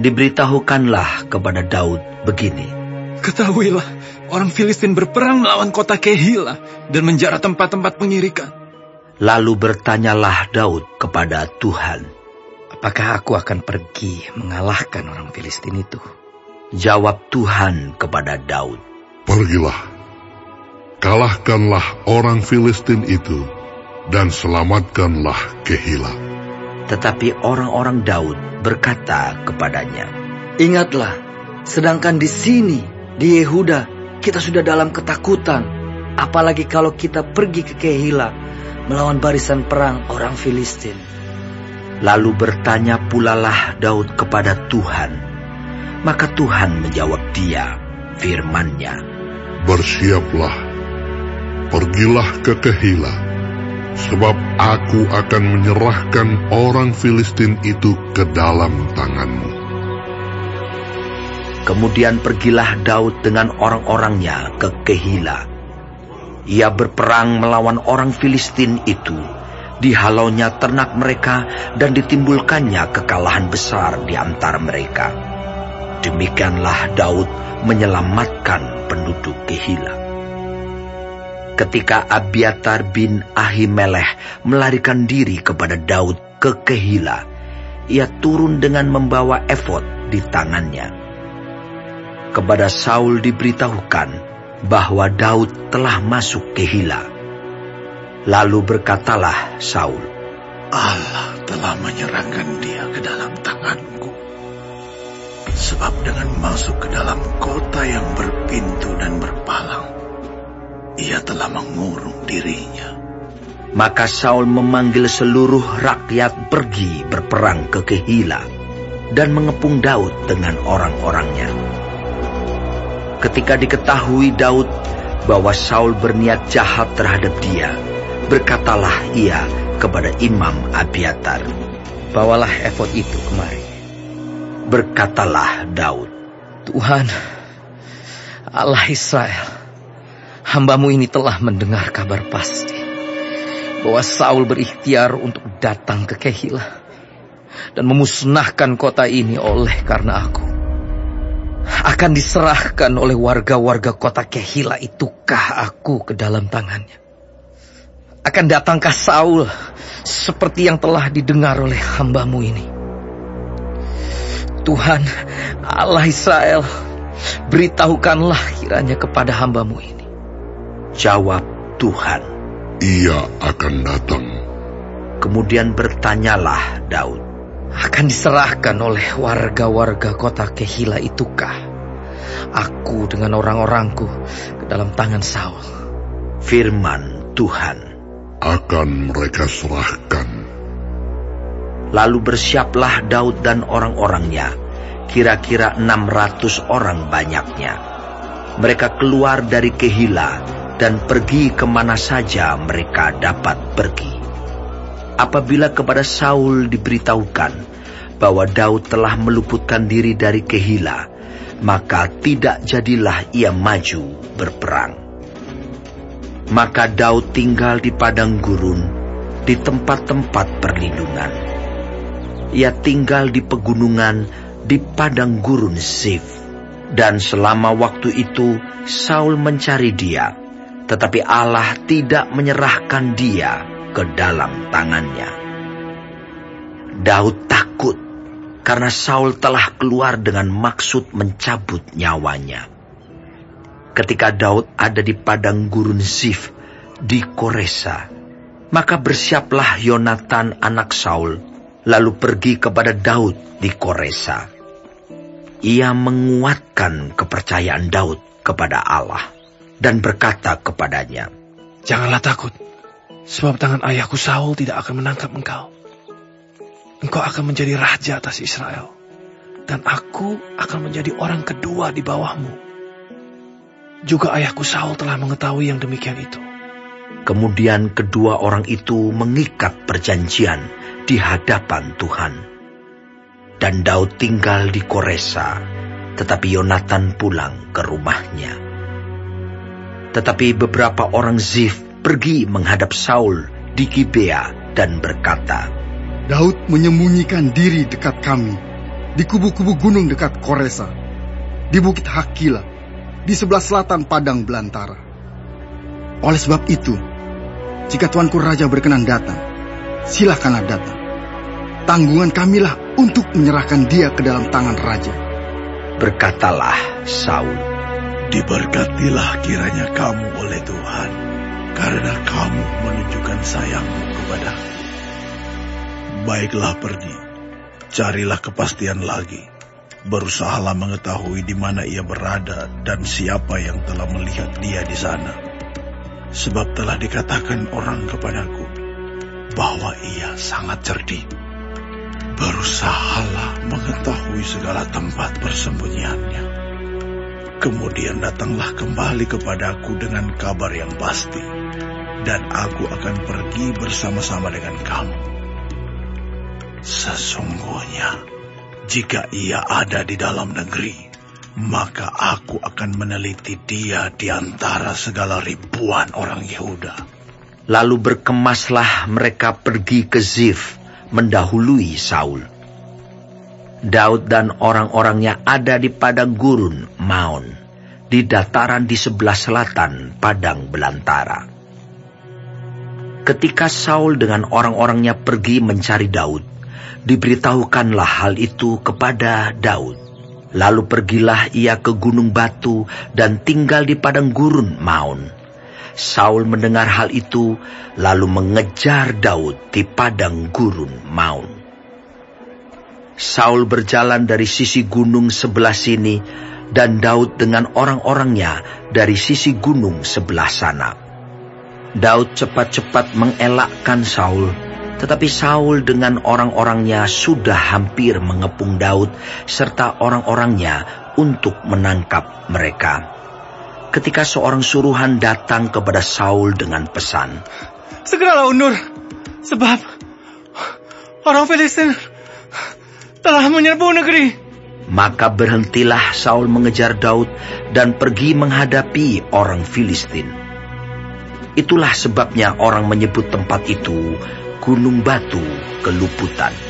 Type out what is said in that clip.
Diberitahukanlah kepada Daud begini. Ketahuilah, orang Filistin berperang melawan kota Kehila dan menjara tempat-tempat pengirikan. Lalu bertanyalah Daud kepada Tuhan. Apakah aku akan pergi mengalahkan orang Filistin itu? Jawab Tuhan kepada Daud. Pergilah, kalahkanlah orang Filistin itu, dan selamatkanlah Kehila. Tetapi orang-orang Daud berkata kepadanya, Ingatlah, sedangkan di sini, di Yehuda, kita sudah dalam ketakutan. Apalagi kalau kita pergi ke Kehila, melawan barisan perang orang Filistin. Lalu bertanya pulalah Daud kepada Tuhan. Maka Tuhan menjawab dia, firman-Nya. Bersiaplah, pergilah ke Kehila, sebab aku akan menyerahkan orang Filistin itu ke dalam tanganmu. Kemudian pergilah Daud dengan orang-orangnya ke Kehila. Ia berperang melawan orang Filistin itu dihalaunya ternak mereka dan ditimbulkannya kekalahan besar di antara mereka. Demikianlah Daud menyelamatkan penduduk Kehila. Ketika Abiatar bin Ahimelech melarikan diri kepada Daud ke Kehila, ia turun dengan membawa efod di tangannya. Kepada Saul diberitahukan bahwa Daud telah masuk Kehila. Lalu berkatalah Saul, Allah telah menyerahkan dia ke dalam tanganku. Sebab dengan masuk ke dalam kota yang berpintu dan berpalang, ia telah mengurung dirinya. Maka Saul memanggil seluruh rakyat pergi berperang ke Kehila dan mengepung Daud dengan orang-orangnya. Ketika diketahui Daud bahwa Saul berniat jahat terhadap dia, berkatalah ia kepada Imam Abiatar, Bawalah efod itu kemari. Berkatalah Daud, Tuhan, Allah Israel, hambamu ini telah mendengar kabar pasti bahwa Saul berikhtiar untuk datang ke Kehila dan memusnahkan kota ini oleh karena aku. Akan diserahkan oleh warga-warga kota Kehila itukah aku ke dalam tangannya? Akan datangkah Saul seperti yang telah didengar oleh hambamu ini? Tuhan Allah Israel, beritahukanlah kiranya kepada hambamu ini. Jawab Tuhan. Ia akan datang. Kemudian bertanyalah Daud. Akan diserahkan oleh warga-warga kota Kehila itukah? Aku dengan orang-orangku ke dalam tangan Saul. Firman Tuhan. Akan mereka serahkan. Lalu bersiaplah Daud dan orang-orangnya, kira-kira 600 orang banyaknya. Mereka keluar dari Kehila dan pergi ke mana saja mereka dapat pergi. Apabila kepada Saul diberitahukan bahwa Daud telah meluputkan diri dari Kehila, maka tidak jadilah ia maju berperang. Maka Daud tinggal di padang gurun, di tempat-tempat perlindungan. Ia tinggal di pegunungan, di padang gurun Zif. Dan selama waktu itu Saul mencari dia, tetapi Allah tidak menyerahkan dia ke dalam tangannya. Daud takut karena Saul telah keluar dengan maksud mencabut nyawanya. Ketika Daud ada di padang gurun Zif di Koresa, maka bersiaplah Yonatan anak Saul lalu pergi kepada Daud di Koresa. Ia menguatkan kepercayaan Daud kepada Allah dan berkata kepadanya, Janganlah takut, sebab tangan ayahku Saul tidak akan menangkap engkau. Engkau akan menjadi raja atas Israel, dan aku akan menjadi orang kedua di bawahmu. Juga ayahku Saul telah mengetahui yang demikian itu. Kemudian kedua orang itu mengikat perjanjian di hadapan Tuhan. Dan Daud tinggal di Koresa, tetapi Yonatan pulang ke rumahnya. Tetapi beberapa orang Zif pergi menghadap Saul di Gibea dan berkata, Daud menyembunyikan diri dekat kami di kubu-kubu gunung dekat Koresa, di Bukit Hakila, di sebelah selatan Padang Belantara. Oleh sebab itu, jika Tuanku Raja berkenan datang, silakanlah datang. Tanggungan kamilah untuk menyerahkan dia ke dalam tangan Raja. Berkatalah Saul, Diberkatilah kiranya kamu oleh Tuhan, karena kamu menunjukkan sayangmu kepadaku. Baiklah pergi, carilah kepastian lagi. Berusahalah mengetahui di mana ia berada dan siapa yang telah melihat dia di sana. Sebab telah dikatakan orang kepadaku bahwa ia sangat cerdik. Berusahalah mengetahui segala tempat persembunyiannya. Kemudian datanglah kembali kepadaku dengan kabar yang pasti, dan aku akan pergi bersama-sama dengan kamu. Sesungguhnya, jika ia ada di dalam negeri, maka aku akan meneliti dia di antara segala ribuan orang Yehuda. Lalu berkemaslah mereka pergi ke Zif, mendahului Saul. Daud dan orang-orangnya ada di padang gurun Maon, di dataran di sebelah selatan padang belantara. Ketika Saul dengan orang-orangnya pergi mencari Daud, diberitahukanlah hal itu kepada Daud. Lalu pergilah ia ke gunung batu dan tinggal di padang gurun Maon. Saul mendengar hal itu, lalu mengejar Daud di padang gurun Maun. Saul berjalan dari sisi gunung sebelah sini, dan Daud dengan orang-orangnya dari sisi gunung sebelah sana. Daud cepat-cepat mengelakkan Saul, tetapi Saul dengan orang-orangnya sudah hampir mengepung Daud serta orang-orangnya untuk menangkap mereka ketika seorang suruhan datang kepada Saul dengan pesan. Segeralah undur, sebab orang Filistin telah menyerbu negeri. Maka berhentilah Saul mengejar Daud dan pergi menghadapi orang Filistin. Itulah sebabnya orang menyebut tempat itu Gunung Batu Keluputan.